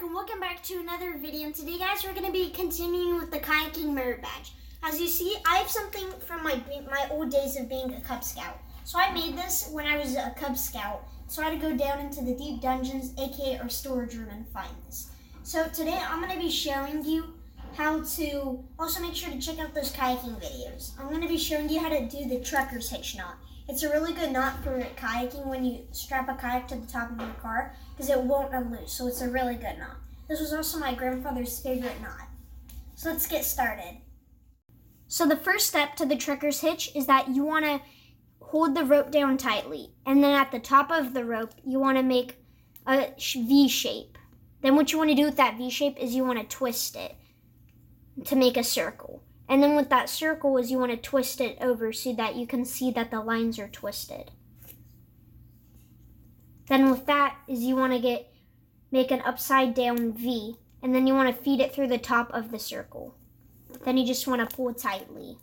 And welcome back to another video. And today guys we're going to be continuing with the kayaking merit badge. As you see I have something from my my old days of being a Cub Scout. So I made this when I was a Cub Scout. So I had to go down into the deep dungeons aka our storage room and find this. So today I'm going to be showing you how to also make sure to check out those kayaking videos. I'm going to be showing you how to do the trucker's hitch knot. It's a really good knot for kayaking when you strap a kayak to the top of your car because it won't unloose. So it's a really good knot. This was also my grandfather's favorite knot. So let's get started. So the first step to the trucker's hitch is that you want to hold the rope down tightly. And then at the top of the rope, you want to make a V shape. Then what you want to do with that V shape is you want to twist it to make a circle. And then with that circle is you want to twist it over so that you can see that the lines are twisted. Then with that is you want to get make an upside down V and then you want to feed it through the top of the circle. Then you just want to pull tightly.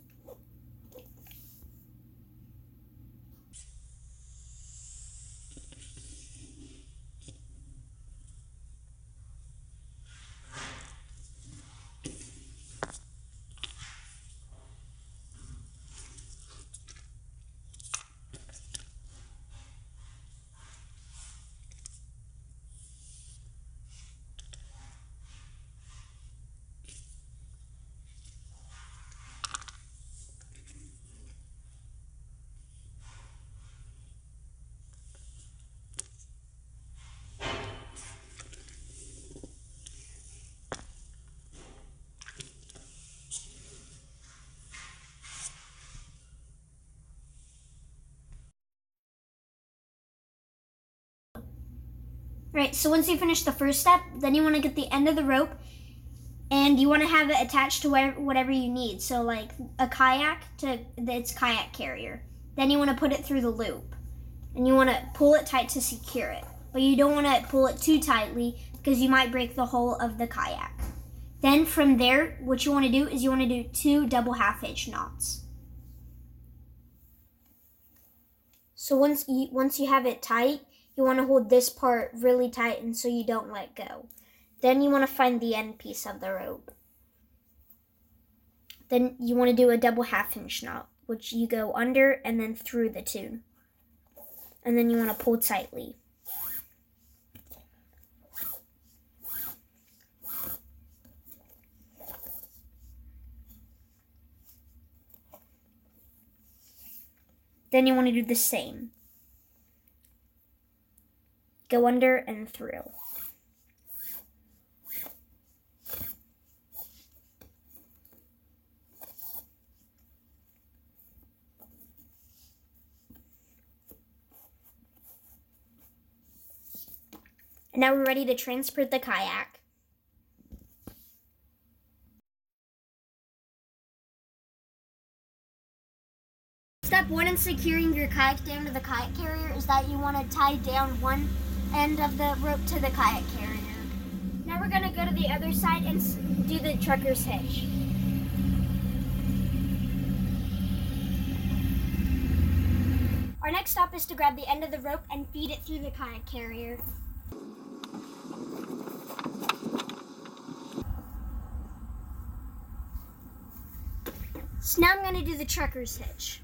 Right, so once you finish the first step, then you want to get the end of the rope and you want to have it attached to whatever you need. So like a kayak to its kayak carrier. Then you want to put it through the loop and you want to pull it tight to secure it. But you don't want to pull it too tightly because you might break the hull of the kayak. Then from there, what you want to do is you want to do two double half hitch knots. So once you, once you have it tight, you want to hold this part really tight and so you don't let go. Then you want to find the end piece of the rope. Then you want to do a double half hitch knot, which you go under and then through the two. And then you want to pull tightly. Then you want to do the same go under and through. And now we're ready to transport the kayak. Step one in securing your kayak down to the kayak carrier is that you want to tie down one end of the rope to the kayak carrier. Now we're gonna go to the other side and do the trucker's hitch. Our next stop is to grab the end of the rope and feed it through the kayak carrier. So now I'm gonna do the trucker's hitch.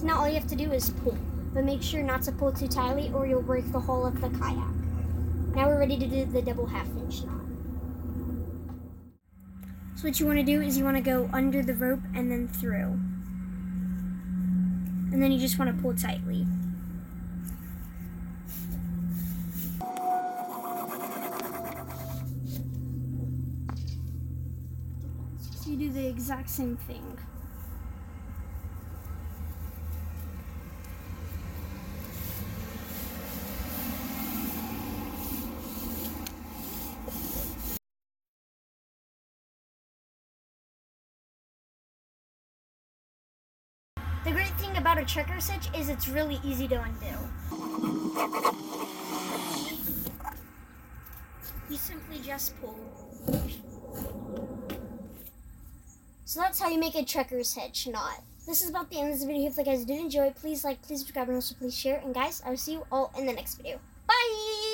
So now all you have to do is pull, but make sure not to pull too tightly or you'll break the hull of the kayak. Now we're ready to do the double half hitch knot. So what you want to do is you want to go under the rope and then through. And then you just want to pull tightly. So you do the exact same thing. The great thing about a trucker hitch is it's really easy to undo. You simply just pull. So that's how you make a trucker's hitch knot. This is about the end of this video. If you guys did enjoy, please like, please subscribe, and also please share. And guys, I will see you all in the next video. Bye!